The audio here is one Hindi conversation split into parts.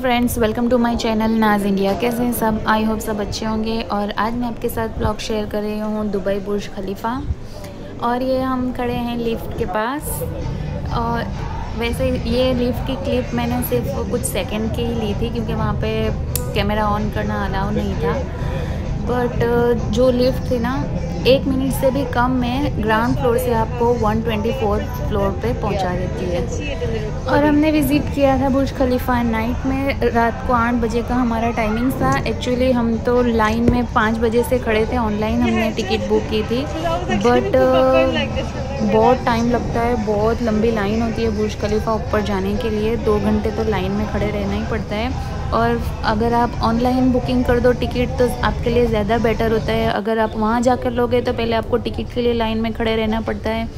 Friends welcome to my channel Naaz India कैसे हैं सब? आई होप सब अच्छे होंगे। और आज मैं आपके साथ ब्लॉग शेयर कर रही हूँ दुबई बुर्ज खलीफा। और ये हम खड़े हैं लिफ्ट के पास। और वैसे ये लिफ्ट की क्लिप मैंने सिर्फ़ कुछ सेकंड की ही ली थी, क्योंकि वहाँ पे कैमरा ऑन करना अलाउ नहीं था। बट जो लिफ्ट थी ना एक मिनट से भी कम में ग्राउंड फ्लोर से आपको 124 फ्लोर पे पहुँचा देती है। और हमने विज़िट किया था बुर्ज खलीफा नाइट में, रात को आठ बजे का हमारा टाइमिंग था। एक्चुअली हम तो लाइन में पाँच बजे से खड़े थे ऑनलाइन हमने टिकट बुक की थी। बट बहुत टाइम लगता है, बहुत लंबी लाइन होती है बुर्ज खलीफा ऊपर जाने के लिए। दो घंटे तो लाइन में खड़े रहना ही पड़ता है। और अगर आप ऑनलाइन बुकिंग कर दो टिकट तो आपके लिए ज़्यादा बेटर होता है। अगर आप वहाँ जाकर लोगे तो पहले आपको टिकट के लिए लाइन में खड़े रहना पड़ता है।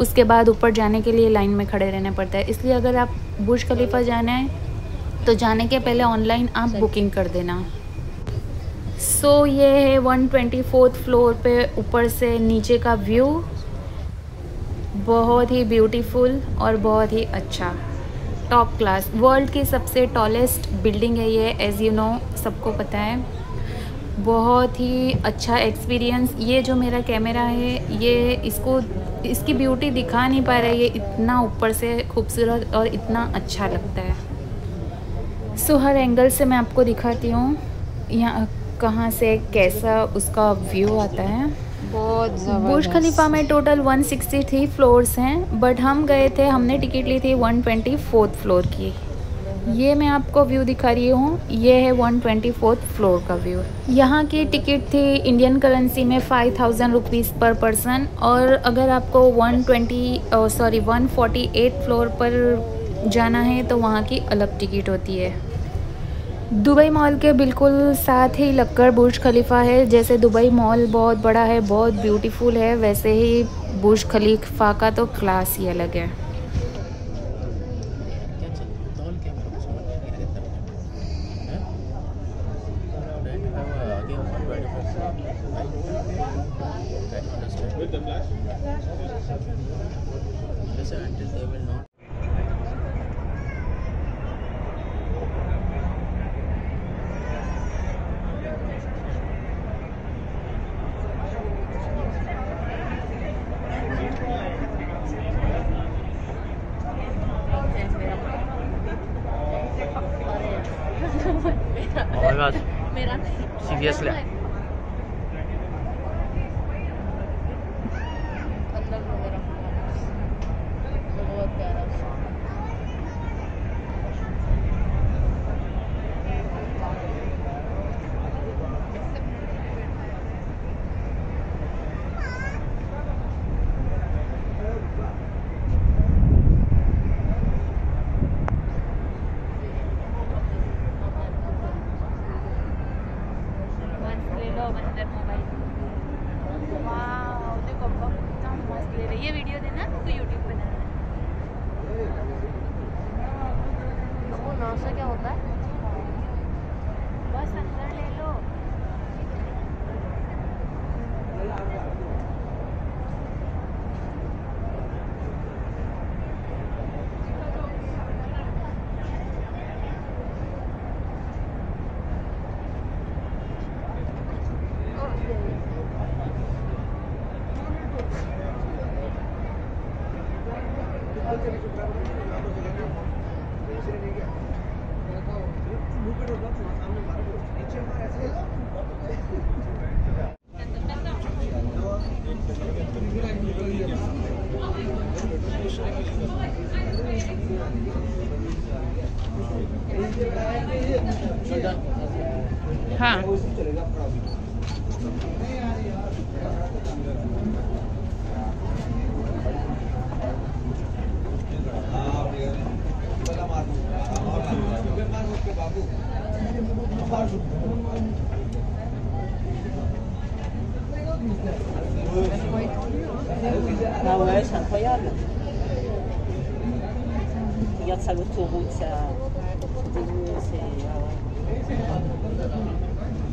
उसके बाद ऊपर जाने के लिए लाइन में खड़े रहना पड़ता है। इसलिए अगर आप बुर्ज खलीफा जाना है तो जाने के पहले ऑनलाइन आप बुकिंग कर देना। सो so, ये है वन ट्वेंटी फोर्थ फ्लोर पे ऊपर से नीचे का व्यू। बहुत ही ब्यूटीफुल और बहुत ही अच्छा। Top class. वर्ल्ड की सबसे टॉलेस्ट बिल्डिंग है ये एज़ यू नो सबको पता है। बहुत ही अच्छा एक्सपीरियंस ये जो मेरा कैमरा है ये इसको इसकी ब्यूटी दिखा नहीं पा रहा है. ये इतना ऊपर से खूबसूरत और इतना अच्छा लगता है. सो हर एंगल से मैं आपको दिखाती हूँ. यहाँ कहाँ से कैसा उसका व्यू आता है. बहुत बुर्ज खलीफा में टोटल 163 फ्लोर्स हैं बट हम गए थे हमने टिकट ली थी 124 फ्लोर की. ये मैं आपको व्यू दिखा रही हूँ। ये है 124 फ्लोर का व्यू। यहाँ की टिकट थी इंडियन करेंसी में five thousand rupees per person और अगर आपको 120 सॉरी 148 फ्लोर पर जाना है तो वहाँ की अलग टिकट होती है। दुबई मॉल के बिल्कुल साथ ही लक्कर बुर्ज खलीफा है। जैसे दुबई मॉल बहुत बड़ा है, बहुत ब्यूटीफुल है, वैसे ही बुर्ज खलीफा का तो क्लास ही अलग है। The flash? until they will not मेरा सीरियसली हाँ हाँ। Incroyable. Regarde ça, l'autoroute, ça. C'est.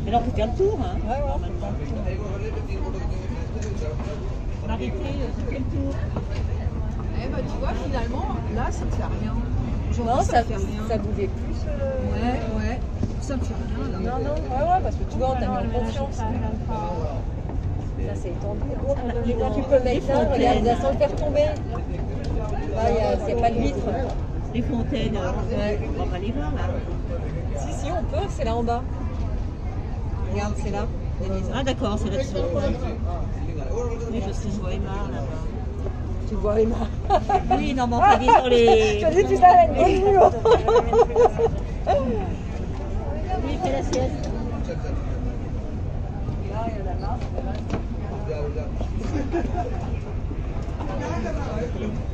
Mais là, on peut faire le tour, hein Ouais, ouais. En même temps. Arrêtez, euh, fait le tour. Eh ben, tu vois, finalement, là, ça ne fait rien. Non, ça, ça bougeait plus. Ouais, ouais. Ça me fait rien là. Non, non, ouais, ouais, parce que tu vois, on t'a mis en confiance. Ça, c'est tendu. Quand tu peux mettre ça, regarde, sans le faire tomber. Il n'y a, y a pas de vitre. Les fontaines, euh, Ouais. on va pas les voir là. Si, si, on peut, c'est là en bas. Regarde, c'est là. Ah d'accord, c'est là-dessus. Oui, parce que je vois Emma là-bas. Tu vois, Emma. Oui, non, mais enfin, disons les... Je dis, tu sais, elle est nulle. Oui, fais la sieste.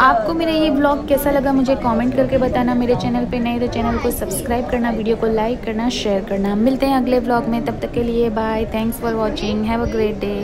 आपको मेरा ये ब्लॉग कैसा लगा मुझे कमेंट करके बताना, मेरे चैनल पे नए तो चैनल को सब्सक्राइब करना वीडियो को लाइक करना शेयर करना। मिलते हैं अगले ब्लॉग में, तब तक के लिए bye thanks for watching have a great day